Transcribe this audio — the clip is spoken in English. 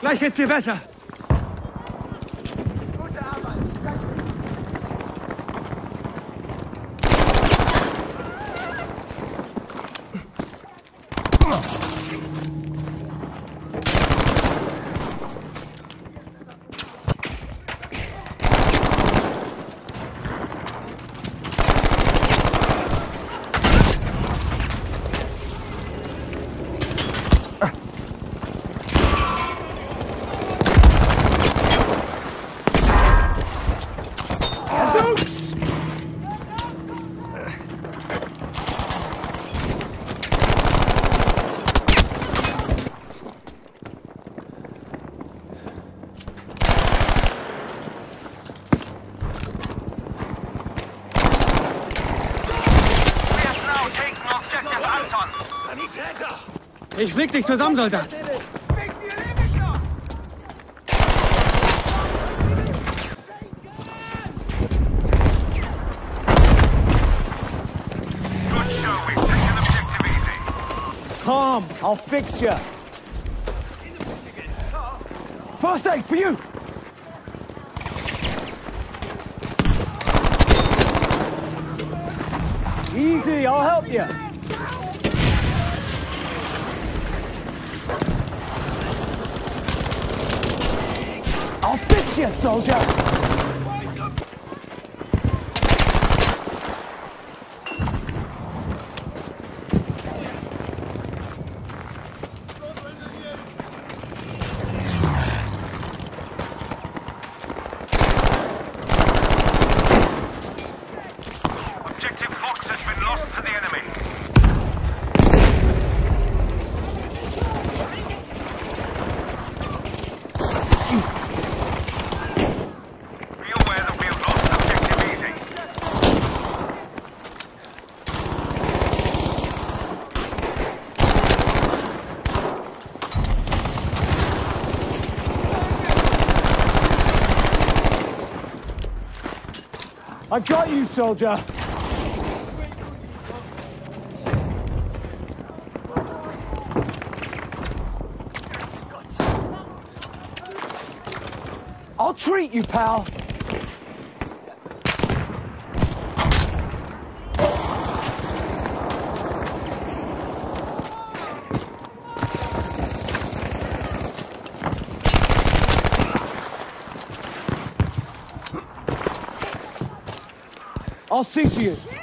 Gleich geht's dir besser. Ich flieg dich zusammen, Soldat. Calm, I'll fix you. First aid for you. Easy, I'll help you. You, soldier. I got you, soldier. I'll treat you, pal. I'll see to you.